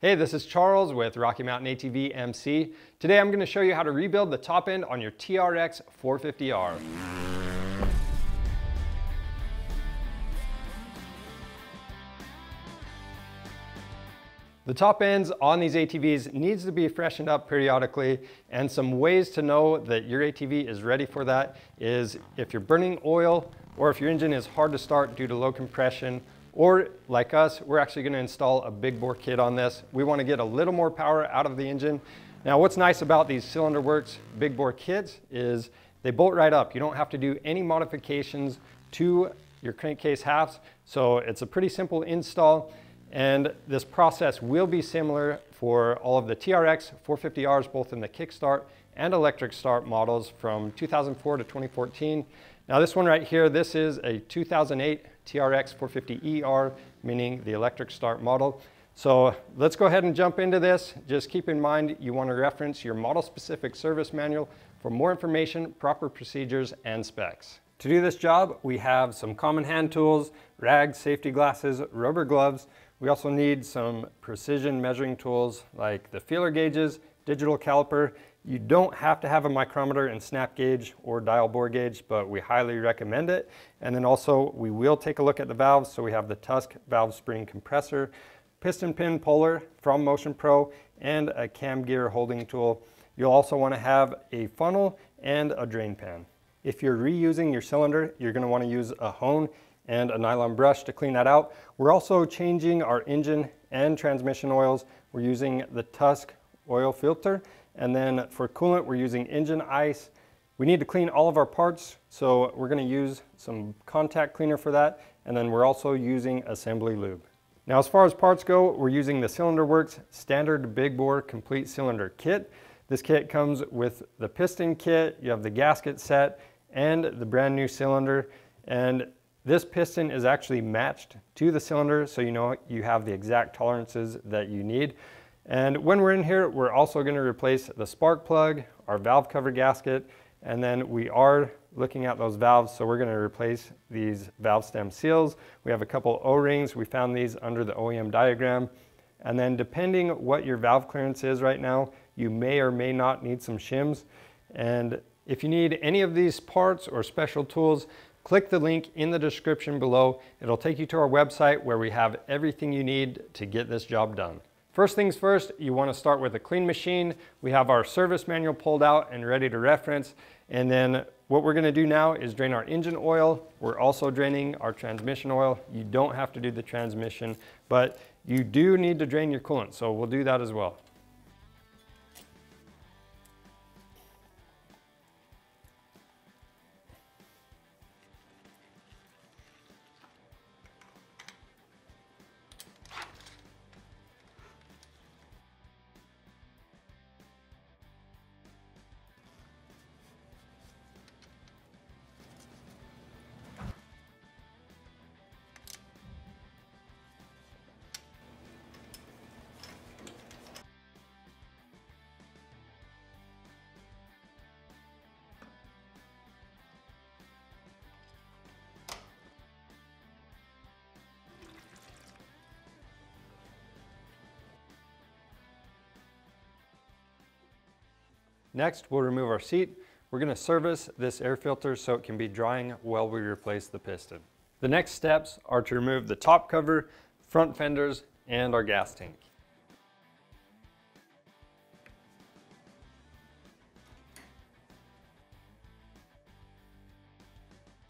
Hey, this is Charles with Rocky Mountain ATV MC. Today I'm going to show you how to rebuild the top end on your TRX 450R. The top ends on these ATVs needs to be freshened up periodically and some ways to know that your ATV is ready for that is if you're burning oil or if your engine is hard to start due to low compression or like us, we're actually gonna install a big bore kit on this. We wanna get a little more power out of the engine. Now what's nice about these Cylinder Works big bore kits is they bolt right up. You don't have to do any modifications to your crankcase halves. So it's a pretty simple install and this process will be similar for all of the TRX 450Rs, both in the kickstart and electric start models from 2004 to 2014. Now this one right here, this is a 2008 TRX 450ER, meaning the electric start model. So let's go ahead and jump into this. Just keep in mind you want to reference your model specific service manual for more information, proper procedures, and specs. To do this job, we have some common hand tools, rags, safety glasses, rubber gloves. We also need some precision measuring tools like the feeler gauges, digital caliper. You don't have to have a micrometer and snap gauge or dial bore gauge, but we highly recommend it. And then also we will take a look at the valves. So we have the Tusk valve spring compressor, piston pin puller from Motion Pro, and a cam gear holding tool. You'll also want to have a funnel and a drain pan. If you're reusing your cylinder, you're going to want to use a hone and a nylon brush to clean that out. We're also changing our engine and transmission oils. We're using the Tusk oil filter. And then for coolant, we're using engine ice. We need to clean all of our parts, so we're gonna use some contact cleaner for that. And then we're also using assembly lube. Now, as far as parts go, we're using the Cylinder Works standard big bore complete cylinder kit. This kit comes with the piston kit, you have the gasket set, and the brand new cylinder. And this piston is actually matched to the cylinder so you know you have the exact tolerances that you need. And when we're in here, we're also gonna replace the spark plug, our valve cover gasket, and then we are looking at those valves, so we're gonna replace these valve stem seals. We have a couple O-rings. We found these under the OEM diagram. And then depending what your valve clearance is right now, you may or may not need some shims. And if you need any of these parts or special tools, Click the link in the description below. It'll take you to our website where we have everything you need to get this job done. First things first, you want to start with a clean machine. We have our service manual pulled out and ready to reference. And then what we're going to do now is drain our engine oil. We're also draining our transmission oil. You don't have to do the transmission, but you do need to drain your coolant. So we'll do that as well. Next, we'll remove our seat. We're gonna service this air filter so it can be drying while we replace the piston. The next steps are to remove the top cover, front fenders, and our gas tank.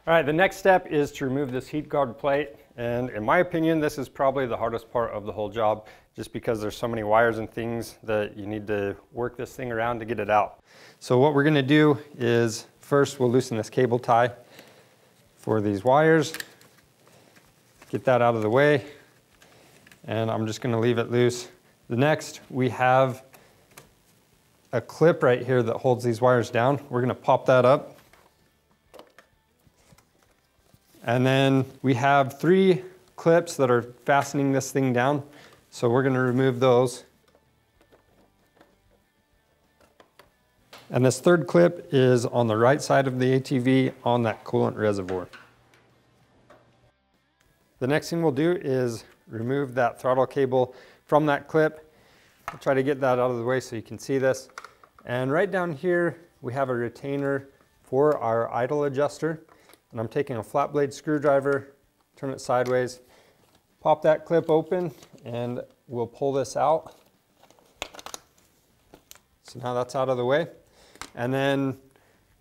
All right, the next step is to remove this heat guard plate. And in my opinion, this is probably the hardest part of the whole job just because there's so many wires and things that you need to work this thing around to get it out. So what we're gonna do is first we'll loosen this cable tie for these wires, get that out of the way, and I'm just gonna leave it loose. The next, we have a clip right here that holds these wires down. We're gonna pop that up. And then we have three clips that are fastening this thing down. So we're going to remove those. And this third clip is on the right side of the ATV on that coolant reservoir. The next thing we'll do is remove that throttle cable from that clip. I'll try to get that out of the way so you can see this. And right down here, we have a retainer for our idle adjuster. And I'm taking a flat blade screwdriver, turn it sideways, pop that clip open, and we'll pull this out. So now that's out of the way. And then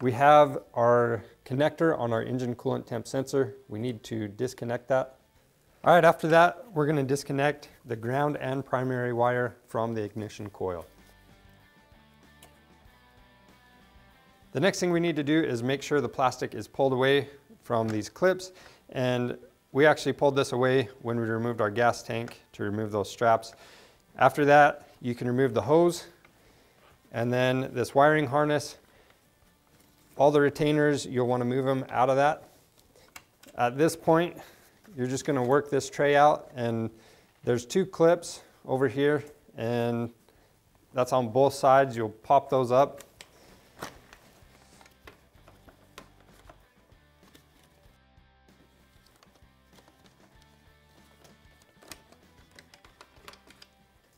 we have our connector on our engine coolant temp sensor. We need to disconnect that. All right, after that, we're gonna disconnect the ground and primary wire from the ignition coil. The next thing we need to do is make sure the plastic is pulled away from these clips. And we actually pulled this away when we removed our gas tank to remove those straps. After that, you can remove the hose and then this wiring harness. All the retainers, you'll want to move them out of that. At this point, you're just going to work this tray out and there's two clips over here and that's on both sides. You'll pop those up.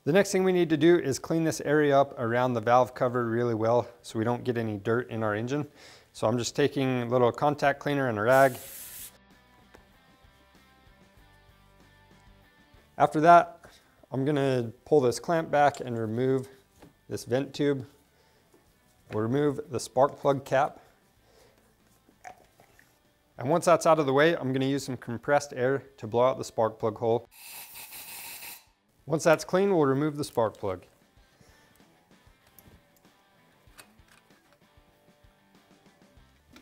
The next thing we need to do is clean this area up around the valve cover really well so we don't get any dirt in our engine. So I'm just taking a little contact cleaner and a rag After that, I'm gonna pull this clamp back and remove this vent tube. We'll remove the spark plug cap. And once that's out of the way, I'm gonna use some compressed air to blow out the spark plug hole. Once that's clean, we'll remove the spark plug.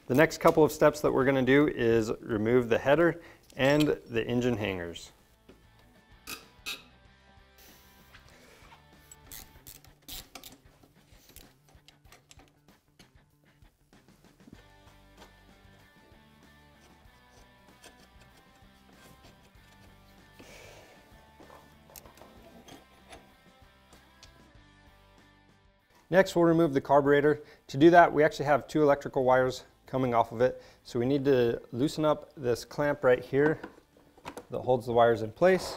The next couple of steps that we're gonna do is remove the header and the engine hangers. Next, we'll remove the carburetor. To do that, we actually have two electrical wires coming off of it. So we need to loosen up this clamp right here that holds the wires in place.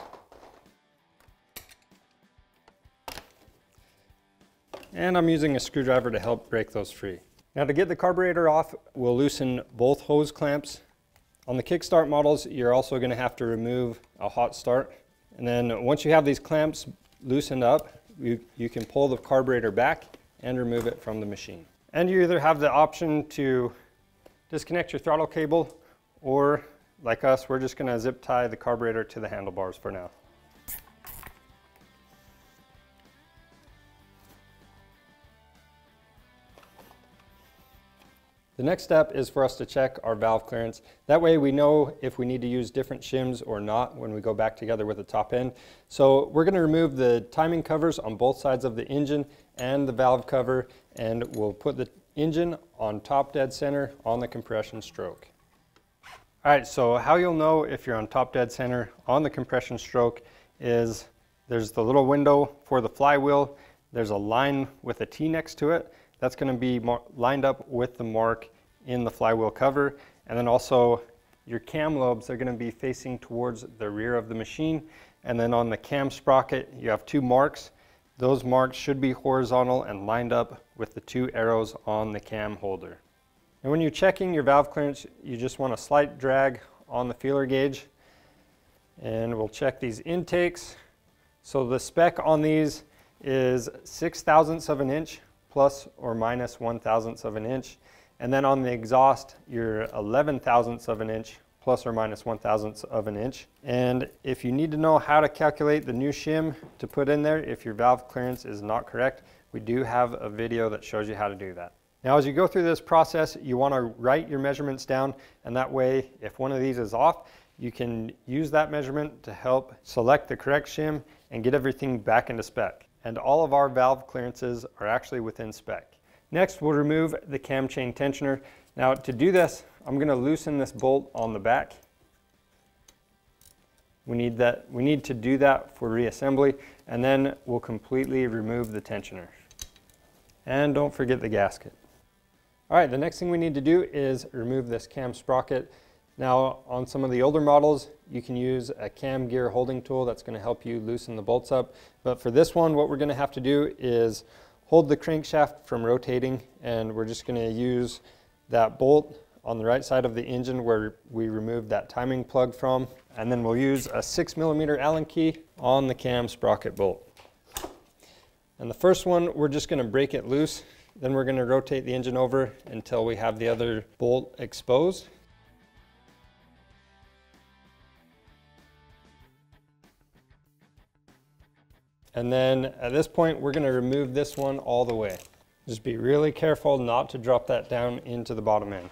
And I'm using a screwdriver to help break those free. Now to get the carburetor off, we'll loosen both hose clamps. On the kickstart models, you're also gonna have to remove a hot start. And then once you have these clamps loosened up, you, you can pull the carburetor back and remove it from the machine. And you either have the option to disconnect your throttle cable or like us, we're just gonna zip tie the carburetor to the handlebars for now. The next step is for us to check our valve clearance. That way we know if we need to use different shims or not when we go back together with the top end. So we're gonna remove the timing covers on both sides of the engine and the valve cover and we'll put the engine on top dead center on the compression stroke. All right, so how you'll know if you're on top dead center on the compression stroke is there's the little window for the flywheel. There's a line with a T next to it that's going to be lined up with the mark in the flywheel cover. And then also your cam lobes are going to be facing towards the rear of the machine. And then on the cam sprocket, you have two marks. Those marks should be horizontal and lined up with the two arrows on the cam holder. And when you're checking your valve clearance, you just want a slight drag on the feeler gauge. And we'll check these intakes. So the spec on these is 6 thousandths of an inch plus or minus one thousandths of an inch. And then on the exhaust, you're 11 thousandths of an inch plus or minus one thousandths of an inch. And if you need to know how to calculate the new shim to put in there, if your valve clearance is not correct, we do have a video that shows you how to do that. Now as you go through this process, you want to write your measurements down and that way if one of these is off, you can use that measurement to help select the correct shim and get everything back into spec and all of our valve clearances are actually within spec. Next, we'll remove the cam chain tensioner. Now to do this, I'm gonna loosen this bolt on the back. We need, that, we need to do that for reassembly, and then we'll completely remove the tensioner. And don't forget the gasket. All right, the next thing we need to do is remove this cam sprocket. Now on some of the older models, you can use a cam gear holding tool that's going to help you loosen the bolts up. But for this one, what we're going to have to do is hold the crankshaft from rotating and we're just going to use that bolt on the right side of the engine where we removed that timing plug from. And then we'll use a six millimeter Allen key on the cam sprocket bolt. And the first one, we're just gonna break it loose. Then we're gonna rotate the engine over until we have the other bolt exposed. And then at this point, we're gonna remove this one all the way. Just be really careful not to drop that down into the bottom end.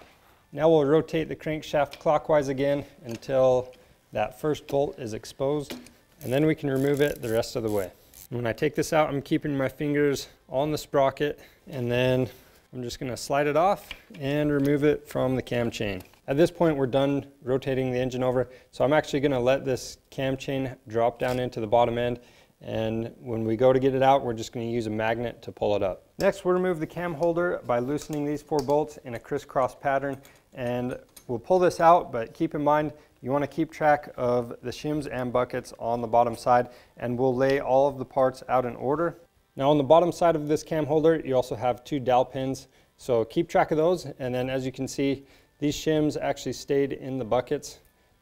Now we'll rotate the crankshaft clockwise again until that first bolt is exposed, and then we can remove it the rest of the way. When I take this out, I'm keeping my fingers on the sprocket, and then I'm just gonna slide it off and remove it from the cam chain. At this point, we're done rotating the engine over, so I'm actually gonna let this cam chain drop down into the bottom end and when we go to get it out, we're just going to use a magnet to pull it up. Next, we'll remove the cam holder by loosening these four bolts in a crisscross pattern. And we'll pull this out, but keep in mind, you want to keep track of the shims and buckets on the bottom side. And we'll lay all of the parts out in order. Now on the bottom side of this cam holder, you also have two dowel pins. So keep track of those. And then as you can see, these shims actually stayed in the buckets.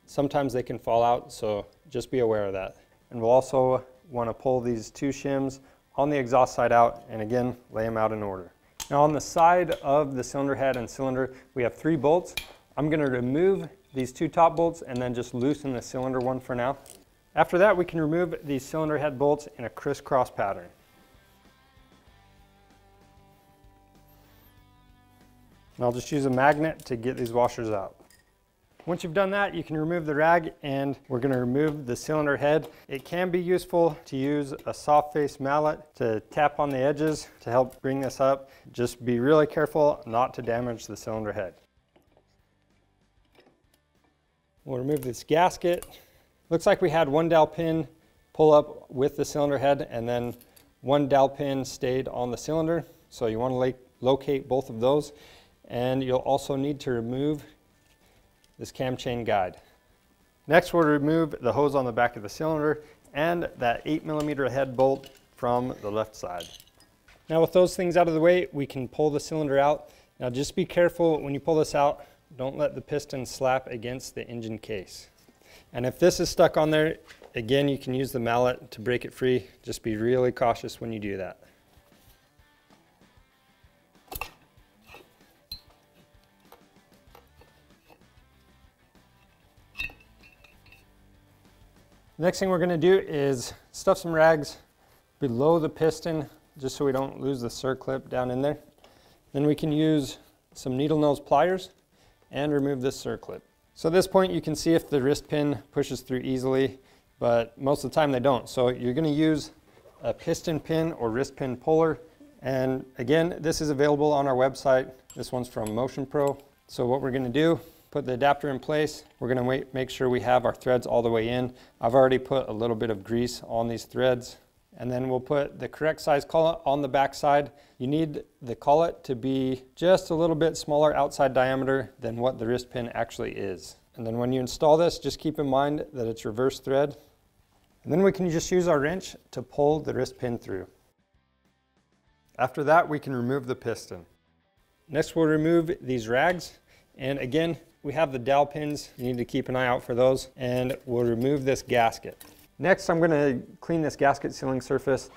Sometimes they can fall out, so just be aware of that. And we'll also want to pull these two shims on the exhaust side out and again, lay them out in order. Now on the side of the cylinder head and cylinder, we have three bolts. I'm going to remove these two top bolts and then just loosen the cylinder one for now. After that, we can remove these cylinder head bolts in a crisscross pattern. And I'll just use a magnet to get these washers out. Once you've done that, you can remove the rag and we're gonna remove the cylinder head. It can be useful to use a soft face mallet to tap on the edges to help bring this up. Just be really careful not to damage the cylinder head. We'll remove this gasket. Looks like we had one dowel pin pull up with the cylinder head and then one dowel pin stayed on the cylinder. So you want to locate both of those. And you'll also need to remove this cam chain guide. Next we'll remove the hose on the back of the cylinder and that 8 millimeter head bolt from the left side. Now with those things out of the way, we can pull the cylinder out. Now just be careful when you pull this out, don't let the piston slap against the engine case. And if this is stuck on there, again, you can use the mallet to break it free. Just be really cautious when you do that. Next thing we're going to do is stuff some rags below the piston just so we don't lose the circlip down in there. Then we can use some needle nose pliers and remove this circlip. So at this point you can see if the wrist pin pushes through easily, but most of the time they don't. So you're going to use a piston pin or wrist pin puller. And again, this is available on our website. This one's from Motion Pro. So what we're going to do put the adapter in place. We're going to make sure we have our threads all the way in. I've already put a little bit of grease on these threads. And then we'll put the correct size collet on the back side. You need the collet to be just a little bit smaller outside diameter than what the wrist pin actually is. And then when you install this, just keep in mind that it's reverse thread. And then we can just use our wrench to pull the wrist pin through. After that, we can remove the piston. Next, we'll remove these rags. And again, we have the dowel pins. You need to keep an eye out for those. And we'll remove this gasket. Next, I'm gonna clean this gasket sealing surface.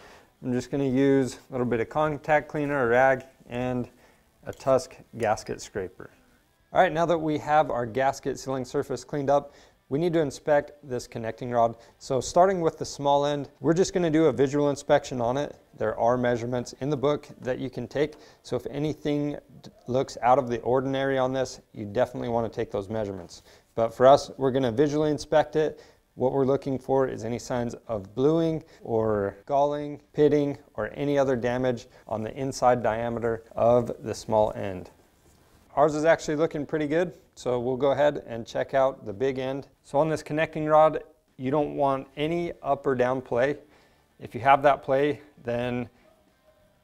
I'm just gonna use a little bit of contact cleaner, a rag, and a Tusk gasket scraper. All right, now that we have our gasket sealing surface cleaned up, we need to inspect this connecting rod. So starting with the small end, we're just gonna do a visual inspection on it. There are measurements in the book that you can take. So if anything looks out of the ordinary on this, you definitely wanna take those measurements. But for us, we're gonna visually inspect it. What we're looking for is any signs of bluing or galling, pitting, or any other damage on the inside diameter of the small end. Ours is actually looking pretty good, so we'll go ahead and check out the big end. So on this connecting rod, you don't want any up or down play. If you have that play, then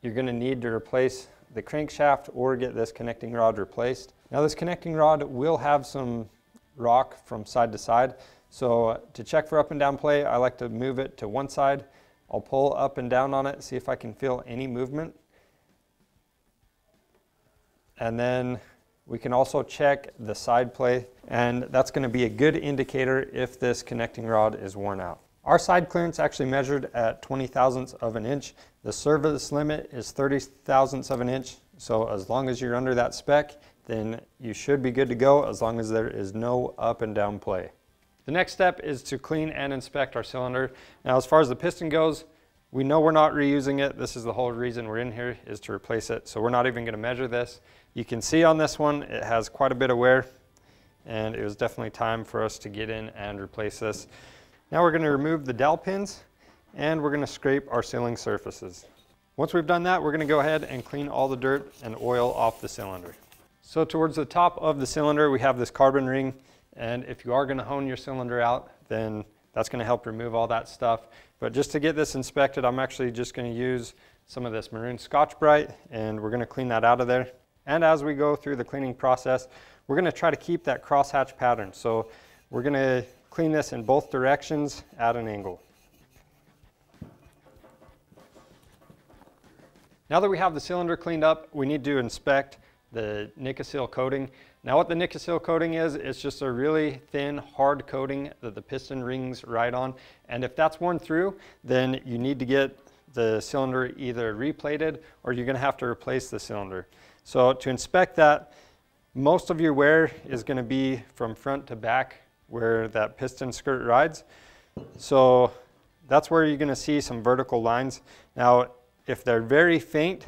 you're gonna need to replace the crankshaft or get this connecting rod replaced. Now this connecting rod will have some rock from side to side. So to check for up and down play, I like to move it to one side. I'll pull up and down on it, see if I can feel any movement. And then we can also check the side play, and that's gonna be a good indicator if this connecting rod is worn out. Our side clearance actually measured at 20 thousandths of an inch. The service limit is 30 thousandths of an inch. So as long as you're under that spec, then you should be good to go as long as there is no up and down play. The next step is to clean and inspect our cylinder. Now as far as the piston goes, we know we're not reusing it. This is the whole reason we're in here is to replace it. So we're not even gonna measure this. You can see on this one, it has quite a bit of wear and it was definitely time for us to get in and replace this. Now we're gonna remove the dowel pins and we're gonna scrape our sealing surfaces. Once we've done that, we're gonna go ahead and clean all the dirt and oil off the cylinder. So towards the top of the cylinder, we have this carbon ring. And if you are gonna hone your cylinder out, then that's gonna help remove all that stuff. But just to get this inspected, I'm actually just gonna use some of this maroon Scotch-Brite and we're gonna clean that out of there. And as we go through the cleaning process, we're gonna try to keep that crosshatch pattern. So we're gonna Clean this in both directions at an angle. Now that we have the cylinder cleaned up, we need to inspect the Nikasil coating. Now what the Nikasil coating is, it's just a really thin, hard coating that the piston rings ride on. And if that's worn through, then you need to get the cylinder either replated or you're gonna have to replace the cylinder. So to inspect that, most of your wear is gonna be from front to back where that piston skirt rides. So that's where you're gonna see some vertical lines. Now, if they're very faint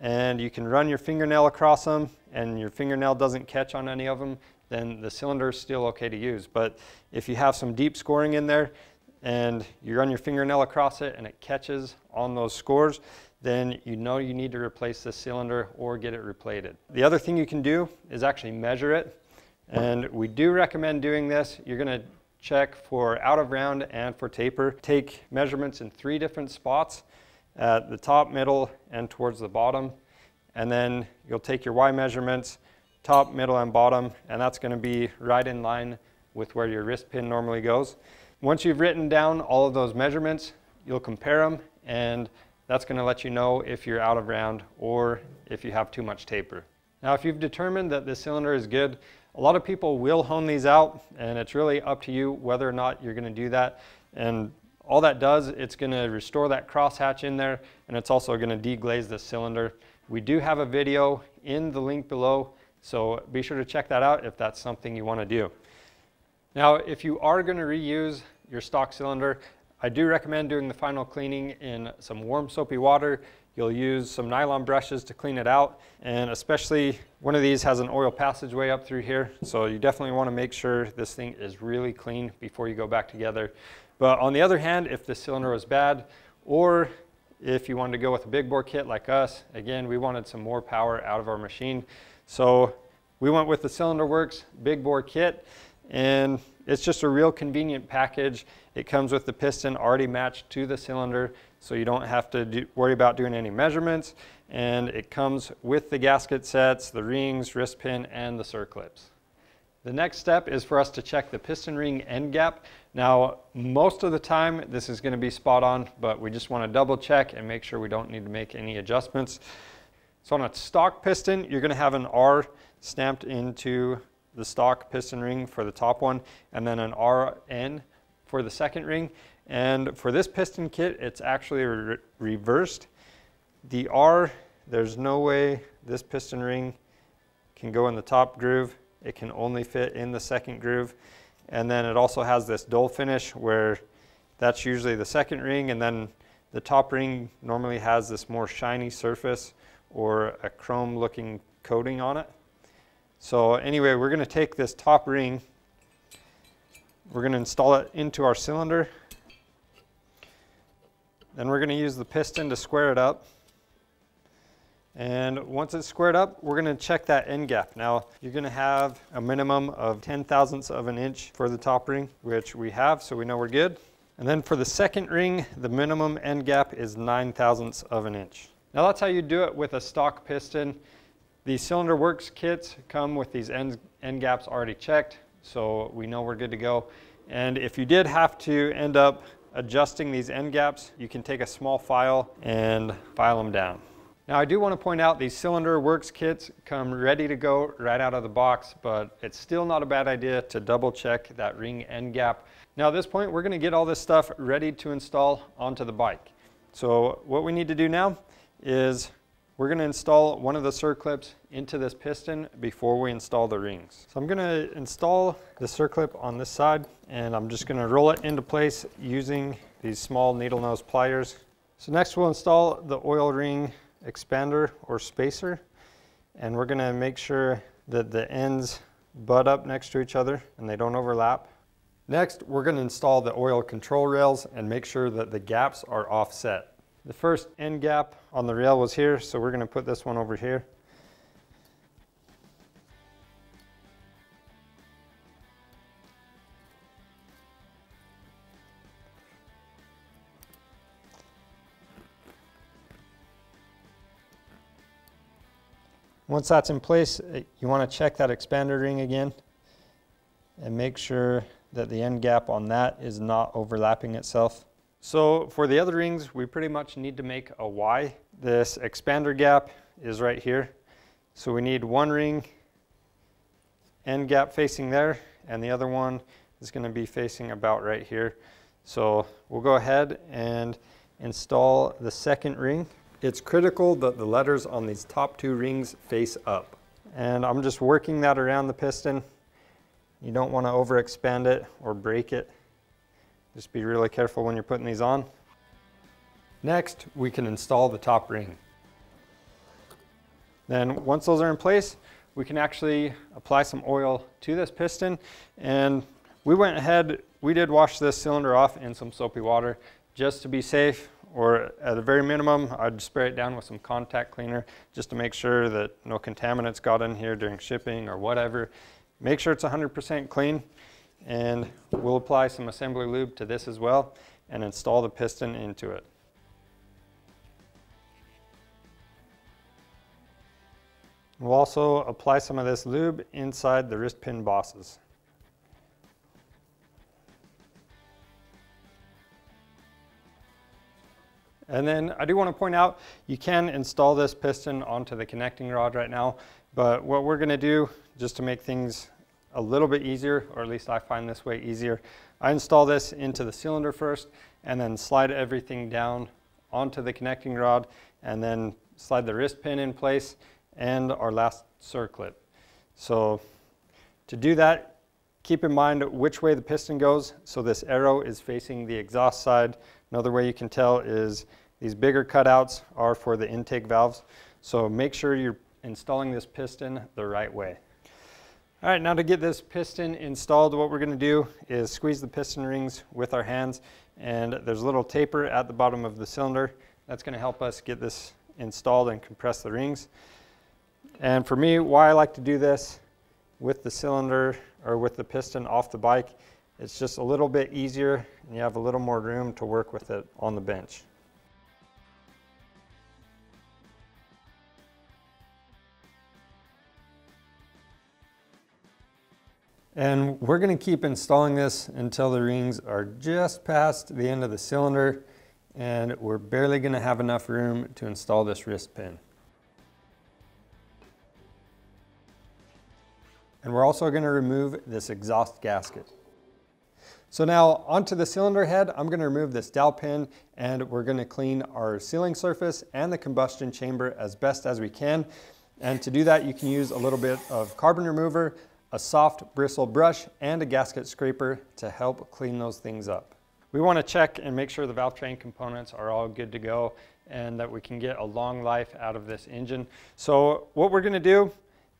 and you can run your fingernail across them and your fingernail doesn't catch on any of them, then the cylinder is still okay to use. But if you have some deep scoring in there and you run your fingernail across it and it catches on those scores, then you know you need to replace the cylinder or get it replated. The other thing you can do is actually measure it and we do recommend doing this. You're gonna check for out of round and for taper. Take measurements in three different spots at the top, middle, and towards the bottom. And then you'll take your Y measurements, top, middle, and bottom, and that's gonna be right in line with where your wrist pin normally goes. Once you've written down all of those measurements, you'll compare them, and that's gonna let you know if you're out of round or if you have too much taper. Now, if you've determined that the cylinder is good, a lot of people will hone these out and it's really up to you whether or not you're gonna do that. And all that does, it's gonna restore that crosshatch in there and it's also gonna deglaze the cylinder. We do have a video in the link below, so be sure to check that out if that's something you wanna do. Now, if you are gonna reuse your stock cylinder, I do recommend doing the final cleaning in some warm soapy water You'll use some nylon brushes to clean it out. And especially one of these has an oil passageway up through here. So you definitely want to make sure this thing is really clean before you go back together. But on the other hand, if the cylinder was bad, or if you wanted to go with a big bore kit like us, again, we wanted some more power out of our machine. So we went with the Cylinder Works big bore kit and it's just a real convenient package. It comes with the piston already matched to the cylinder so you don't have to do, worry about doing any measurements. And it comes with the gasket sets, the rings, wrist pin, and the circlips. The next step is for us to check the piston ring end gap. Now, most of the time this is gonna be spot on, but we just wanna double check and make sure we don't need to make any adjustments. So on a stock piston, you're gonna have an R stamped into the stock piston ring for the top one, and then an RN for the second ring. And for this piston kit, it's actually re reversed. The R, there's no way this piston ring can go in the top groove. It can only fit in the second groove. And then it also has this dull finish where that's usually the second ring and then the top ring normally has this more shiny surface or a chrome looking coating on it. So anyway, we're gonna take this top ring, we're gonna install it into our cylinder then we're going to use the piston to square it up. And once it's squared up, we're going to check that end gap. Now, you're going to have a minimum of 10 thousandths of an inch for the top ring, which we have, so we know we're good. And then for the second ring, the minimum end gap is 9 thousandths of an inch. Now that's how you do it with a stock piston. The Cylinder Works kits come with these end, end gaps already checked. so we know we're good to go. And if you did have to end up adjusting these end gaps, you can take a small file and file them down. Now I do want to point out these cylinder works kits come ready to go right out of the box, but it's still not a bad idea to double check that ring end gap. Now at this point, we're going to get all this stuff ready to install onto the bike. So what we need to do now is we're going to install one of the circlips into this piston before we install the rings. So I'm going to install the circlip on this side and I'm just going to roll it into place using these small needle nose pliers. So next we'll install the oil ring expander or spacer and we're going to make sure that the ends butt up next to each other and they don't overlap. Next, we're going to install the oil control rails and make sure that the gaps are offset. The first end gap on the rail was here, so we're going to put this one over here. Once that's in place, eh, you want to check that expander ring again and make sure that the end gap on that is not overlapping itself. So for the other rings, we pretty much need to make a Y. This expander gap is right here. So we need one ring end gap facing there, and the other one is going to be facing about right here. So we'll go ahead and install the second ring. It's critical that the letters on these top two rings face up. And I'm just working that around the piston. You don't want to overexpand it or break it. Just be really careful when you're putting these on. Next, we can install the top ring. Then once those are in place, we can actually apply some oil to this piston. And we went ahead, we did wash this cylinder off in some soapy water just to be safe, or at the very minimum, I'd spray it down with some contact cleaner just to make sure that no contaminants got in here during shipping or whatever. Make sure it's 100% clean and we'll apply some assembly lube to this as well and install the piston into it. We'll also apply some of this lube inside the wrist pin bosses. And then I do want to point out, you can install this piston onto the connecting rod right now, but what we're going to do, just to make things a little bit easier, or at least I find this way easier. I install this into the cylinder first and then slide everything down onto the connecting rod and then slide the wrist pin in place and our last circlip. So to do that, keep in mind which way the piston goes. So this arrow is facing the exhaust side. Another way you can tell is these bigger cutouts are for the intake valves. So make sure you're installing this piston the right way. All right, now to get this piston installed, what we're gonna do is squeeze the piston rings with our hands and there's a little taper at the bottom of the cylinder. That's gonna help us get this installed and compress the rings. And for me, why I like to do this with the cylinder or with the piston off the bike, it's just a little bit easier and you have a little more room to work with it on the bench. And we're gonna keep installing this until the rings are just past the end of the cylinder and we're barely gonna have enough room to install this wrist pin. And we're also gonna remove this exhaust gasket. So now onto the cylinder head, I'm gonna remove this dowel pin and we're gonna clean our sealing surface and the combustion chamber as best as we can. And to do that, you can use a little bit of carbon remover, a soft bristle brush, and a gasket scraper to help clean those things up. We want to check and make sure the valve train components are all good to go and that we can get a long life out of this engine. So what we're going to do,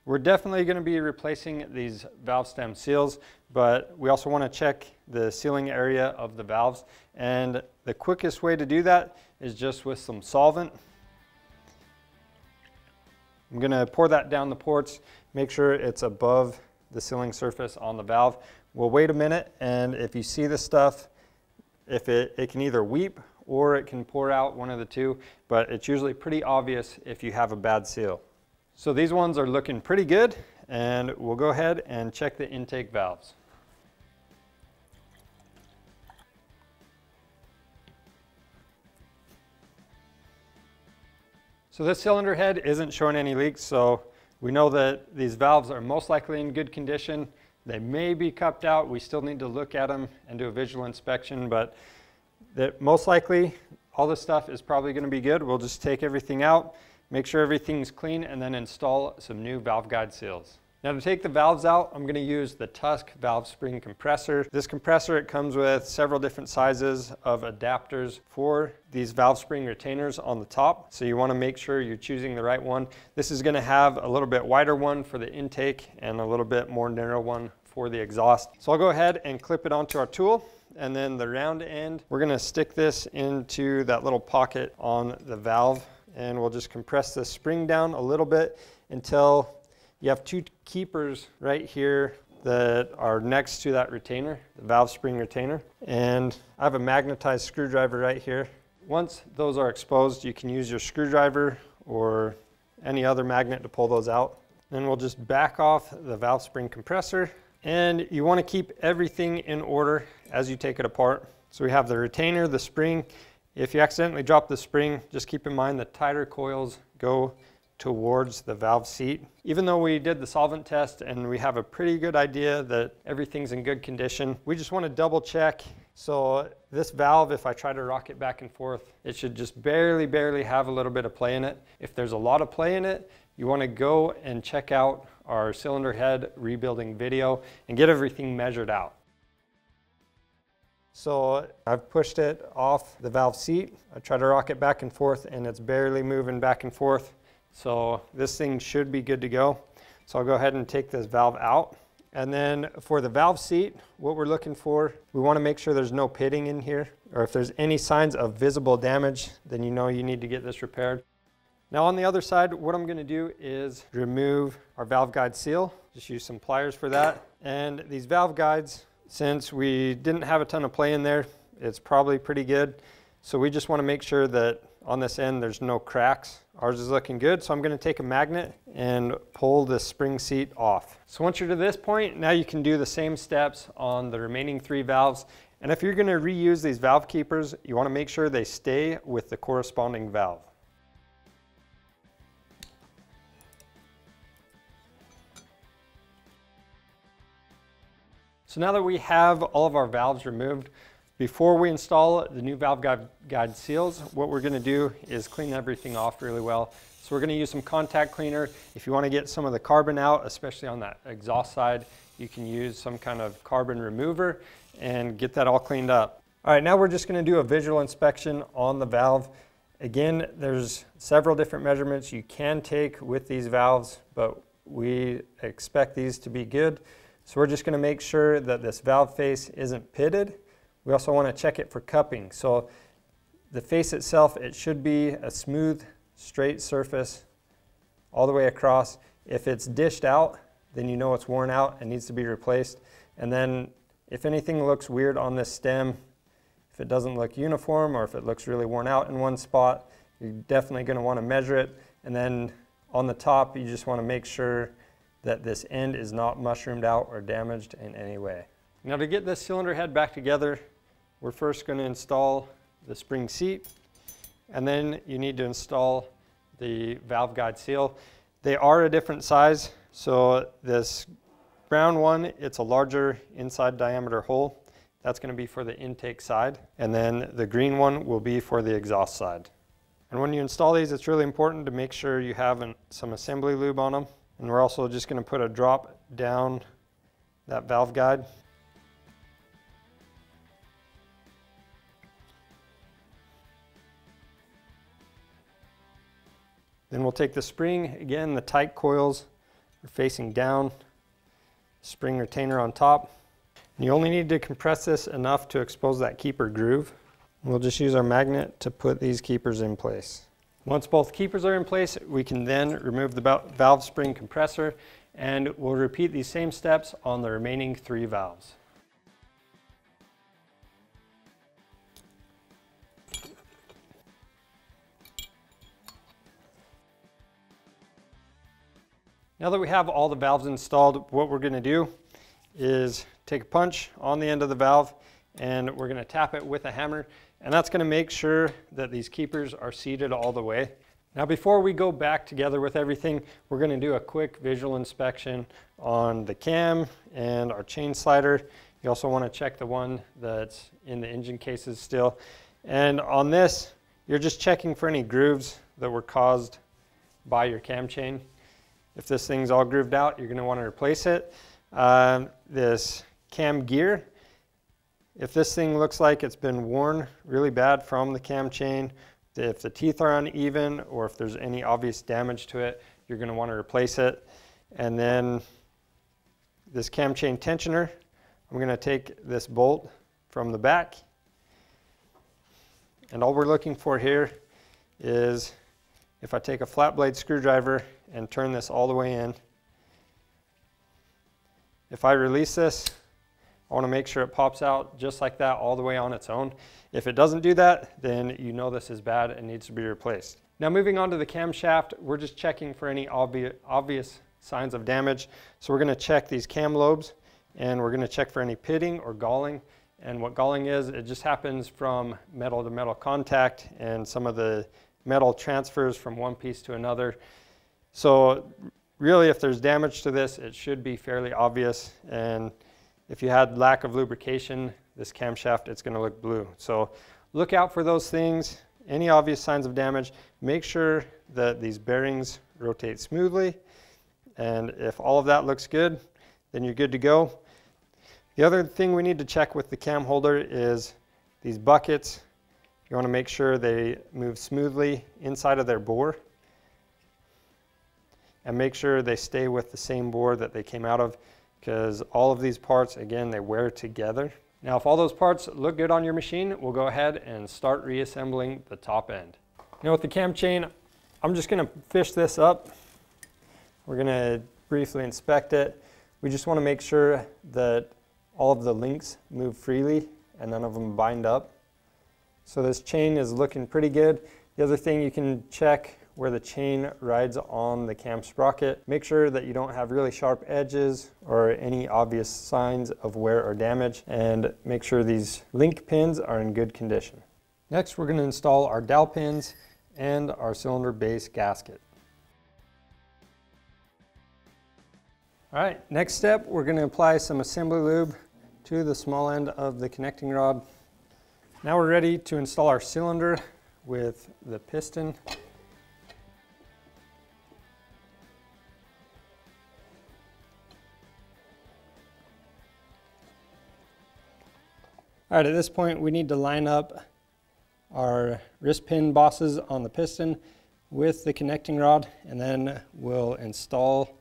we're definitely going to be replacing these valve stem seals, but we also want to check the sealing area of the valves. And the quickest way to do that is just with some solvent. I'm going to pour that down the ports, make sure it's above the sealing surface on the valve. We'll wait a minute and if you see the stuff, if it, it can either weep or it can pour out, one of the two, but it's usually pretty obvious if you have a bad seal. So these ones are looking pretty good and we'll go ahead and check the intake valves. So this cylinder head isn't showing any leaks, so we know that these valves are most likely in good condition. They may be cupped out. We still need to look at them and do a visual inspection, but that most likely all this stuff is probably going to be good. We'll just take everything out, make sure everything's clean, and then install some new valve guide seals. Now to take the valves out, I'm gonna use the Tusk valve spring compressor. This compressor, it comes with several different sizes of adapters for these valve spring retainers on the top. So you wanna make sure you're choosing the right one. This is gonna have a little bit wider one for the intake and a little bit more narrow one for the exhaust. So I'll go ahead and clip it onto our tool and then the round end, we're gonna stick this into that little pocket on the valve and we'll just compress the spring down a little bit until you have two keepers right here that are next to that retainer, the valve spring retainer. And I have a magnetized screwdriver right here. Once those are exposed, you can use your screwdriver or any other magnet to pull those out. Then we'll just back off the valve spring compressor. And you wanna keep everything in order as you take it apart. So we have the retainer, the spring. If you accidentally drop the spring, just keep in mind the tighter coils go towards the valve seat. Even though we did the solvent test and we have a pretty good idea that everything's in good condition, we just want to double check. So this valve, if I try to rock it back and forth, it should just barely, barely have a little bit of play in it. If there's a lot of play in it, you want to go and check out our cylinder head rebuilding video and get everything measured out. So I've pushed it off the valve seat. I try to rock it back and forth and it's barely moving back and forth. So this thing should be good to go. So I'll go ahead and take this valve out. And then for the valve seat, what we're looking for, we want to make sure there's no pitting in here, or if there's any signs of visible damage, then you know you need to get this repaired. Now on the other side, what I'm going to do is remove our valve guide seal. Just use some pliers for that. And these valve guides, since we didn't have a ton of play in there, it's probably pretty good. So we just want to make sure that on this end there's no cracks. Ours is looking good, so I'm gonna take a magnet and pull the spring seat off. So once you're to this point, now you can do the same steps on the remaining three valves. And if you're gonna reuse these valve keepers, you wanna make sure they stay with the corresponding valve. So now that we have all of our valves removed, before we install the new valve guide, guide seals, what we're gonna do is clean everything off really well. So we're gonna use some contact cleaner. If you wanna get some of the carbon out, especially on that exhaust side, you can use some kind of carbon remover and get that all cleaned up. All right, now we're just gonna do a visual inspection on the valve. Again, there's several different measurements you can take with these valves, but we expect these to be good. So we're just gonna make sure that this valve face isn't pitted we also want to check it for cupping. So the face itself, it should be a smooth, straight surface all the way across. If it's dished out, then you know it's worn out and needs to be replaced. And then if anything looks weird on this stem, if it doesn't look uniform or if it looks really worn out in one spot, you're definitely going to want to measure it. And then on the top, you just want to make sure that this end is not mushroomed out or damaged in any way. Now to get this cylinder head back together, we're first going to install the spring seat and then you need to install the valve guide seal. They are a different size. So this brown one, it's a larger inside diameter hole. That's going to be for the intake side. And then the green one will be for the exhaust side. And when you install these, it's really important to make sure you have an, some assembly lube on them. And we're also just going to put a drop down that valve guide Then we'll take the spring, again the tight coils are facing down, spring retainer on top. You only need to compress this enough to expose that keeper groove. We'll just use our magnet to put these keepers in place. Once both keepers are in place, we can then remove the valve spring compressor and we'll repeat these same steps on the remaining three valves. Now that we have all the valves installed, what we're gonna do is take a punch on the end of the valve and we're gonna tap it with a hammer and that's gonna make sure that these keepers are seated all the way. Now before we go back together with everything, we're gonna do a quick visual inspection on the cam and our chain slider. You also wanna check the one that's in the engine cases still. And on this, you're just checking for any grooves that were caused by your cam chain. If this thing's all grooved out, you're gonna wanna replace it. Um, this cam gear, if this thing looks like it's been worn really bad from the cam chain, if the teeth are uneven or if there's any obvious damage to it, you're gonna wanna replace it. And then this cam chain tensioner, I'm gonna take this bolt from the back and all we're looking for here is if I take a flat blade screwdriver and turn this all the way in, if I release this, I want to make sure it pops out just like that all the way on its own. If it doesn't do that, then you know this is bad and needs to be replaced. Now moving on to the camshaft, we're just checking for any obvious, obvious signs of damage. So we're going to check these cam lobes and we're going to check for any pitting or galling. And what galling is, it just happens from metal to metal contact and some of the metal transfers from one piece to another. So really if there's damage to this, it should be fairly obvious. And if you had lack of lubrication, this camshaft, it's gonna look blue. So look out for those things, any obvious signs of damage. Make sure that these bearings rotate smoothly. And if all of that looks good, then you're good to go. The other thing we need to check with the cam holder is these buckets. You want to make sure they move smoothly inside of their bore and make sure they stay with the same bore that they came out of because all of these parts, again, they wear together. Now, if all those parts look good on your machine, we'll go ahead and start reassembling the top end. Now with the cam chain, I'm just gonna fish this up. We're gonna briefly inspect it. We just wanna make sure that all of the links move freely and none of them bind up. So this chain is looking pretty good. The other thing you can check where the chain rides on the cam sprocket. Make sure that you don't have really sharp edges or any obvious signs of wear or damage and make sure these link pins are in good condition. Next we're going to install our dowel pins and our cylinder base gasket. Alright, next step we're going to apply some assembly lube to the small end of the connecting rod. Now we're ready to install our cylinder with the piston All right, at this point we need to line up our wrist pin bosses on the piston with the connecting rod and then we'll install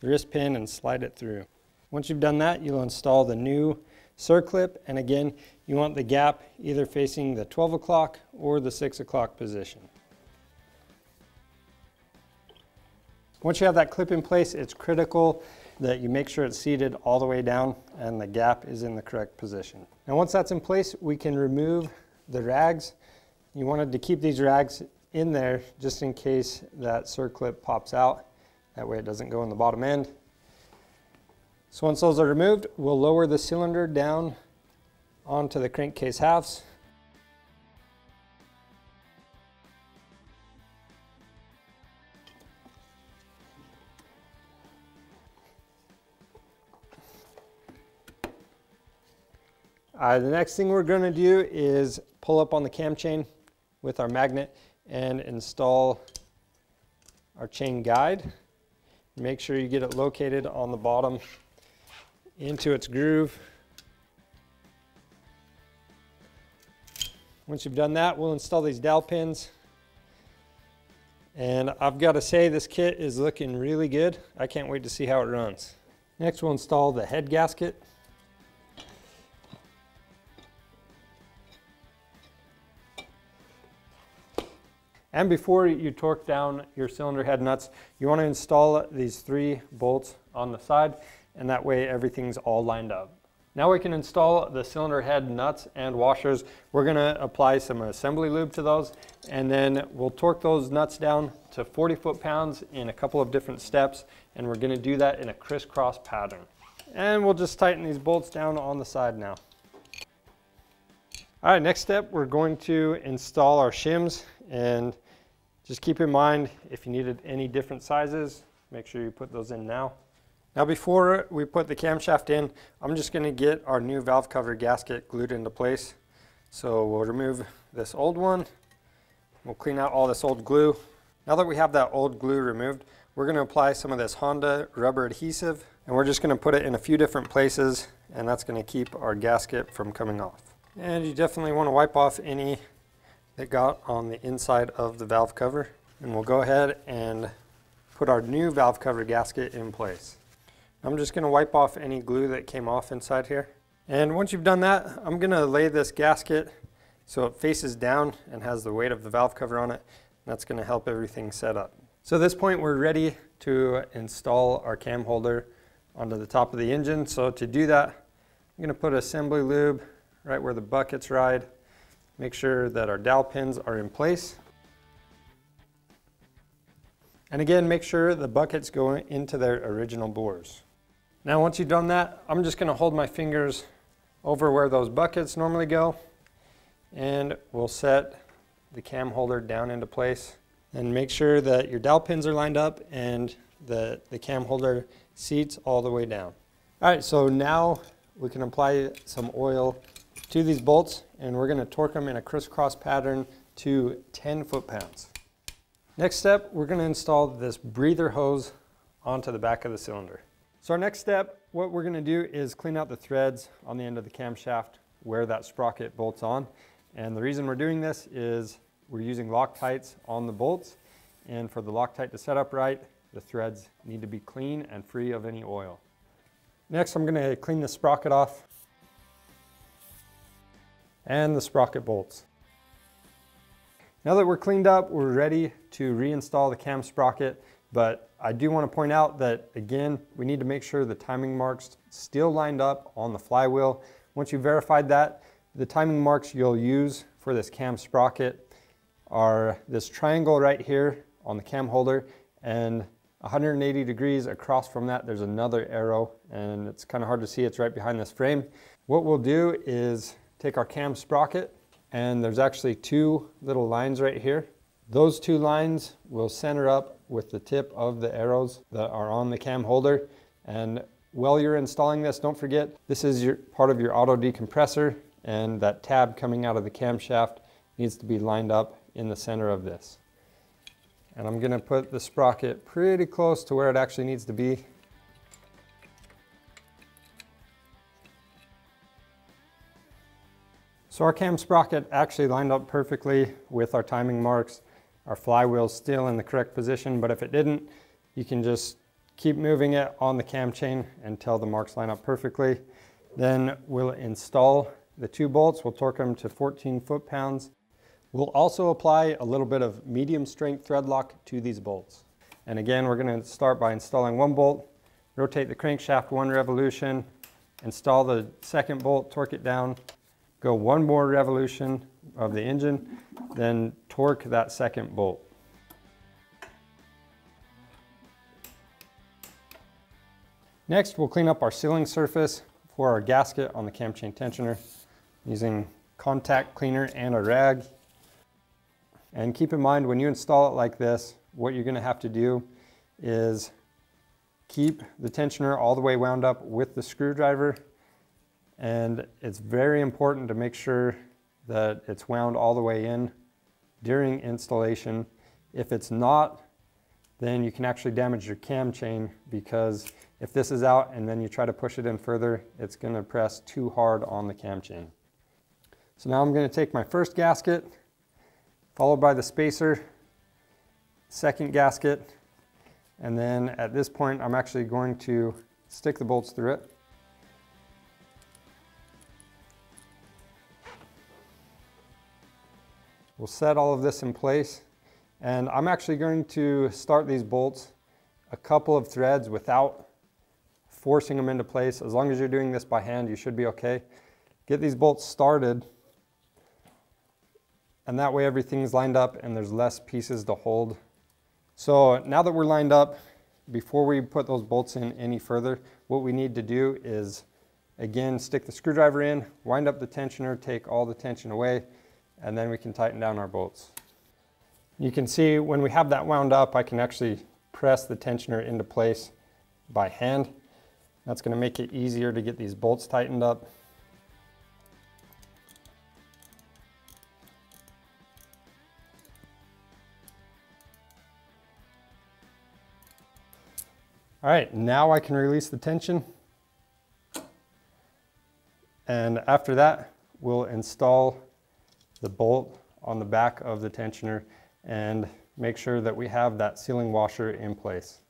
the wrist pin and slide it through. Once you've done that, you'll install the new circlip and again, you want the gap either facing the 12 o'clock or the 6 o'clock position. Once you have that clip in place, it's critical that you make sure it's seated all the way down and the gap is in the correct position. Now once that's in place, we can remove the rags. You wanted to keep these rags in there just in case that circlip pops out. That way it doesn't go in the bottom end. So once those are removed, we'll lower the cylinder down onto the crankcase halves Uh, the next thing we're going to do is pull up on the cam chain with our magnet and install our chain guide. Make sure you get it located on the bottom into its groove. Once you've done that, we'll install these dowel pins. And I've got to say this kit is looking really good. I can't wait to see how it runs. Next we'll install the head gasket. And before you torque down your cylinder head nuts, you want to install these three bolts on the side, and that way everything's all lined up. Now we can install the cylinder head nuts and washers. We're gonna apply some assembly lube to those and then we'll torque those nuts down to 40 foot-pounds in a couple of different steps and we're gonna do that in a crisscross pattern. And we'll just tighten these bolts down on the side now. All right, next step, we're going to install our shims and just keep in mind if you needed any different sizes, make sure you put those in now. Now before we put the camshaft in, I'm just going to get our new valve cover gasket glued into place. So we'll remove this old one. We'll clean out all this old glue. Now that we have that old glue removed, we're going to apply some of this Honda rubber adhesive and we're just going to put it in a few different places and that's going to keep our gasket from coming off. And you definitely want to wipe off any that got on the inside of the valve cover. And we'll go ahead and put our new valve cover gasket in place. I'm just going to wipe off any glue that came off inside here. And once you've done that, I'm going to lay this gasket so it faces down and has the weight of the valve cover on it. That's going to help everything set up. So at this point we're ready to install our cam holder onto the top of the engine. So to do that, I'm going to put assembly lube right where the buckets ride. Make sure that our dowel pins are in place. And again, make sure the buckets go into their original bores. Now once you've done that, I'm just gonna hold my fingers over where those buckets normally go and we'll set the cam holder down into place and make sure that your dowel pins are lined up and the, the cam holder seats all the way down. All right, so now we can apply some oil to these bolts and we're gonna torque them in a crisscross pattern to 10 foot-pounds. Next step, we're gonna install this breather hose onto the back of the cylinder. So our next step, what we're gonna do is clean out the threads on the end of the camshaft where that sprocket bolts on. And the reason we're doing this is we're using Loctites on the bolts. And for the Loctite to set up right, the threads need to be clean and free of any oil. Next, I'm gonna clean the sprocket off and the sprocket bolts. Now that we're cleaned up, we're ready to reinstall the cam sprocket but I do want to point out that, again, we need to make sure the timing marks still lined up on the flywheel. Once you've verified that, the timing marks you'll use for this cam sprocket are this triangle right here on the cam holder and 180 degrees across from that there's another arrow and it's kind of hard to see it's right behind this frame. What we'll do is take our cam sprocket and there's actually two little lines right here. Those two lines will center up with the tip of the arrows that are on the cam holder. And while you're installing this, don't forget, this is your part of your auto decompressor and that tab coming out of the camshaft needs to be lined up in the center of this. And I'm gonna put the sprocket pretty close to where it actually needs to be. So our cam sprocket actually lined up perfectly with our timing marks our flywheel's still in the correct position, but if it didn't, you can just keep moving it on the cam chain until the marks line up perfectly. Then we'll install the two bolts. We'll torque them to 14 foot-pounds. We'll also apply a little bit of medium strength thread lock to these bolts. And again, we're gonna start by installing one bolt, rotate the crankshaft one revolution, install the second bolt, torque it down, go one more revolution of the engine, then torque that second bolt. Next, we'll clean up our sealing surface for our gasket on the cam chain tensioner using contact cleaner and a rag. And keep in mind when you install it like this, what you're gonna have to do is keep the tensioner all the way wound up with the screwdriver. And it's very important to make sure that it's wound all the way in during installation. If it's not, then you can actually damage your cam chain because if this is out and then you try to push it in further, it's going to press too hard on the cam chain. So now I'm going to take my first gasket, followed by the spacer, second gasket, and then at this point I'm actually going to stick the bolts through it. We'll set all of this in place and I'm actually going to start these bolts a couple of threads without forcing them into place. As long as you're doing this by hand, you should be okay. Get these bolts started and that way everything's lined up and there's less pieces to hold. So now that we're lined up, before we put those bolts in any further, what we need to do is again stick the screwdriver in, wind up the tensioner, take all the tension away, and then we can tighten down our bolts. You can see when we have that wound up, I can actually press the tensioner into place by hand. That's going to make it easier to get these bolts tightened up. All right, now I can release the tension. And after that, we'll install the bolt on the back of the tensioner and make sure that we have that sealing washer in place.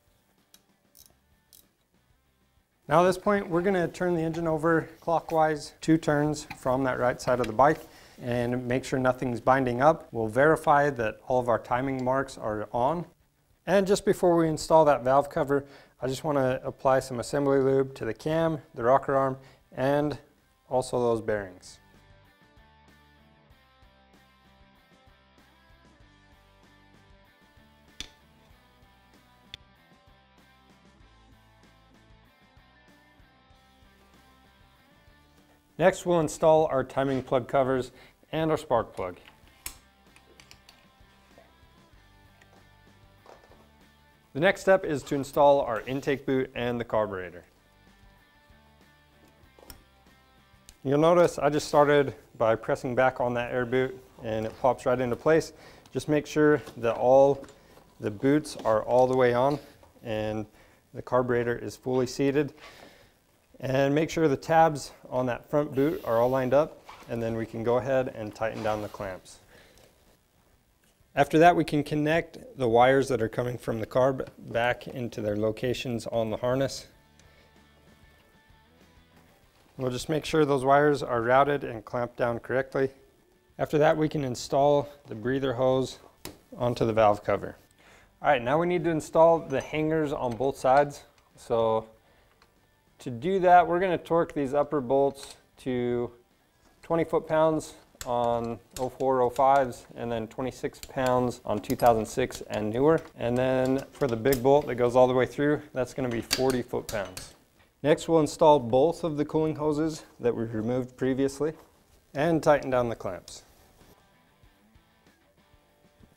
Now at this point, we're gonna turn the engine over clockwise two turns from that right side of the bike and make sure nothing's binding up. We'll verify that all of our timing marks are on. And just before we install that valve cover, I just want to apply some assembly lube to the cam, the rocker arm, and also those bearings. Next, we'll install our timing plug covers and our spark plug. The next step is to install our intake boot and the carburetor. You'll notice I just started by pressing back on that air boot and it pops right into place. Just make sure that all the boots are all the way on and the carburetor is fully seated. And make sure the tabs on that front boot are all lined up and then we can go ahead and tighten down the clamps. After that, we can connect the wires that are coming from the carb back into their locations on the harness. We'll just make sure those wires are routed and clamped down correctly. After that, we can install the breather hose onto the valve cover. All right, now we need to install the hangers on both sides. So to do that, we're gonna torque these upper bolts to 20 foot-pounds on 04, 05s, and then 26 pounds on 2006 and newer. And then for the big bolt that goes all the way through, that's gonna be 40 foot-pounds. Next, we'll install both of the cooling hoses that we removed previously and tighten down the clamps.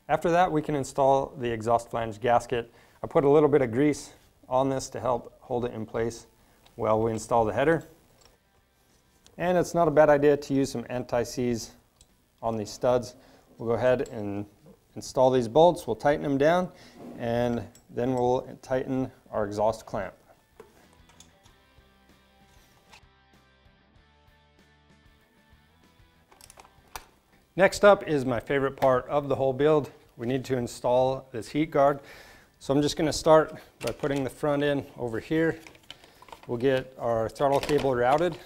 After that, we can install the exhaust flange gasket. I put a little bit of grease on this to help hold it in place while we install the header. And it's not a bad idea to use some anti-seize on these studs. We'll go ahead and install these bolts, we'll tighten them down, and then we'll tighten our exhaust clamp. Next up is my favorite part of the whole build. We need to install this heat guard. So I'm just gonna start by putting the front end over here. We'll get our throttle cable routed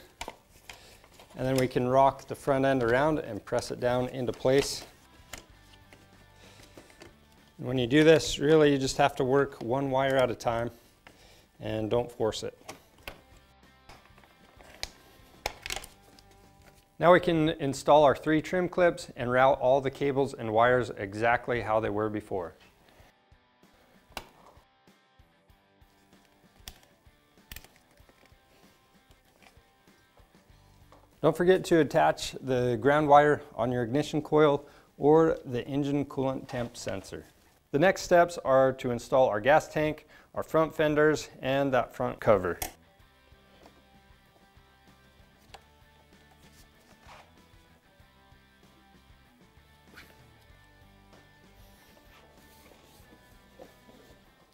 and then we can rock the front end around and press it down into place. When you do this, really you just have to work one wire at a time and don't force it. Now we can install our three trim clips and route all the cables and wires exactly how they were before. Don't forget to attach the ground wire on your ignition coil or the engine coolant temp sensor. The next steps are to install our gas tank, our front fenders, and that front cover.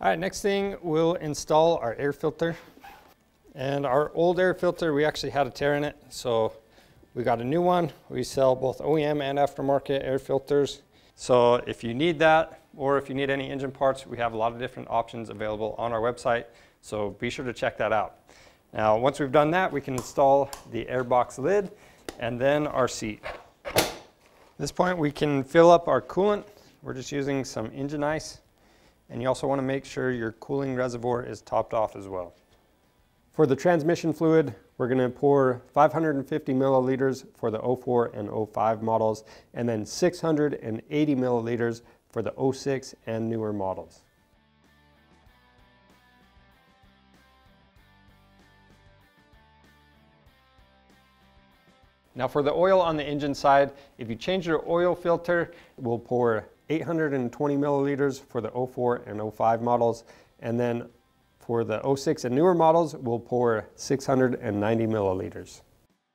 All right, next thing we'll install our air filter. And our old air filter, we actually had a tear in it, so we got a new one. We sell both OEM and aftermarket air filters. So if you need that, or if you need any engine parts, we have a lot of different options available on our website. So be sure to check that out. Now, once we've done that, we can install the airbox lid and then our seat. At this point, we can fill up our coolant. We're just using some engine ice. And you also want to make sure your cooling reservoir is topped off as well. For the transmission fluid, we're going to pour 550 milliliters for the 04 and 05 models, and then 680 milliliters for the 06 and newer models. Now for the oil on the engine side, if you change your oil filter, we'll pour 820 milliliters for the 04 and 05 models, and then for the 06 and newer models, we'll pour 690 milliliters.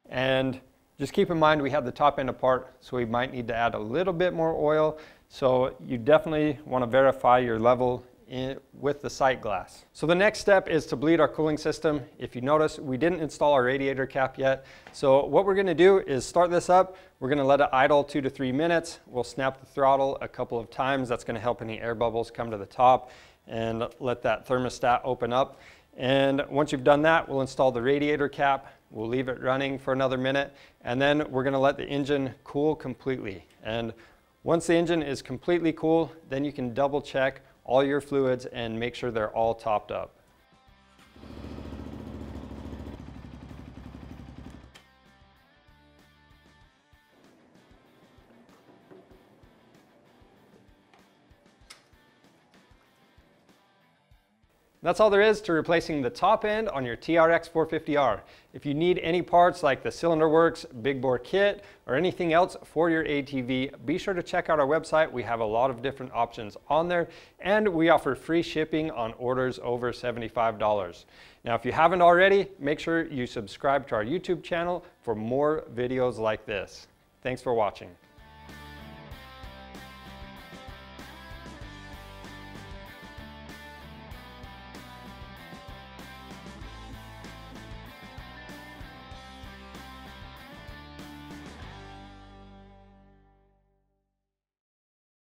And just keep in mind we have the top end apart, so we might need to add a little bit more oil. So you definitely want to verify your level in, with the sight glass. So the next step is to bleed our cooling system. If you notice, we didn't install our radiator cap yet. So what we're gonna do is start this up. We're gonna let it idle two to three minutes. We'll snap the throttle a couple of times. That's gonna help any air bubbles come to the top and let that thermostat open up. And once you've done that, we'll install the radiator cap. We'll leave it running for another minute, and then we're gonna let the engine cool completely. And once the engine is completely cool, then you can double check all your fluids and make sure they're all topped up. That's all there is to replacing the top end on your TRX 450R. If you need any parts like the Cylinder Works big bore kit or anything else for your ATV, be sure to check out our website. We have a lot of different options on there and we offer free shipping on orders over $75. Now, if you haven't already, make sure you subscribe to our YouTube channel for more videos like this. Thanks for watching.